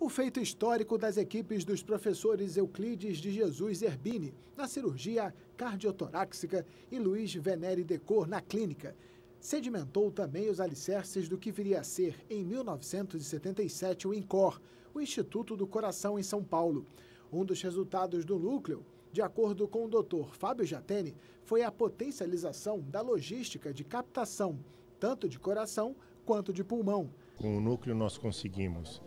o feito histórico das equipes dos professores Euclides de Jesus Erbini na cirurgia cardiotorácica e Luiz Venere Decor na clínica sedimentou também os alicerces do que viria a ser, em 1977, o INCOR, o Instituto do Coração em São Paulo. Um dos resultados do núcleo, de acordo com o Dr. Fábio Jatene, foi a potencialização da logística de captação, tanto de coração quanto de pulmão. Com o núcleo nós conseguimos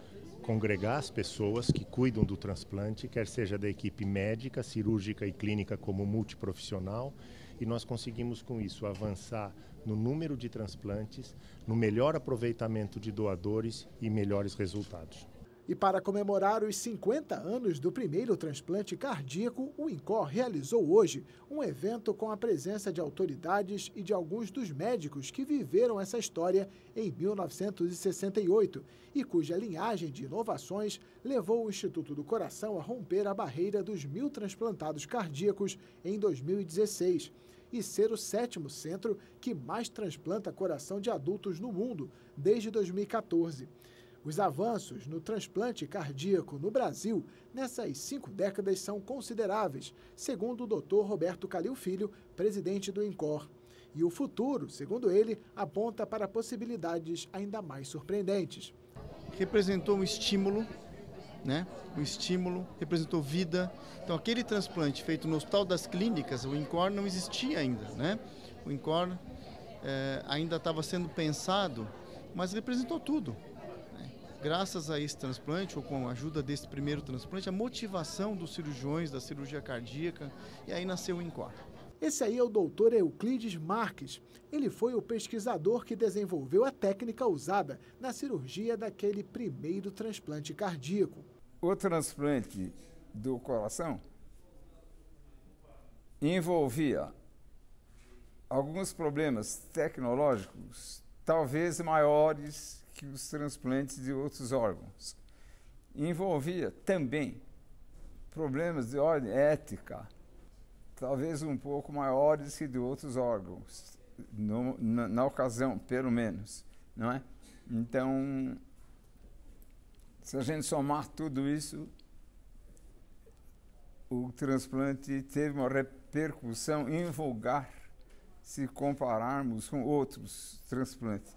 congregar as pessoas que cuidam do transplante, quer seja da equipe médica, cirúrgica e clínica como multiprofissional, e nós conseguimos com isso avançar no número de transplantes, no melhor aproveitamento de doadores e melhores resultados. E para comemorar os 50 anos do primeiro transplante cardíaco, o INCOR realizou hoje um evento com a presença de autoridades e de alguns dos médicos que viveram essa história em 1968 e cuja linhagem de inovações levou o Instituto do Coração a romper a barreira dos mil transplantados cardíacos em 2016 e ser o sétimo centro que mais transplanta coração de adultos no mundo desde 2014. Os avanços no transplante cardíaco no Brasil nessas cinco décadas são consideráveis, segundo o Dr. Roberto Calil Filho, presidente do INCOR. E o futuro, segundo ele, aponta para possibilidades ainda mais surpreendentes. Representou um estímulo, né? um estímulo, representou vida. Então, aquele transplante feito no Hospital das Clínicas, o INCOR não existia ainda. Né? O INCOR é, ainda estava sendo pensado, mas representou tudo graças a esse transplante, ou com a ajuda desse primeiro transplante, a motivação dos cirurgiões da cirurgia cardíaca, e aí nasceu o INCOR. Esse aí é o doutor Euclides Marques. Ele foi o pesquisador que desenvolveu a técnica usada na cirurgia daquele primeiro transplante cardíaco. O transplante do coração envolvia alguns problemas tecnológicos, talvez maiores que os transplantes de outros órgãos. Envolvia também problemas de ordem ética, talvez um pouco maiores que de outros órgãos, no, na, na, ocasião, pelo menos, não é? Então, se a gente somar tudo isso, o transplante teve uma repercussão invulgar se compararmos com outros transplantes.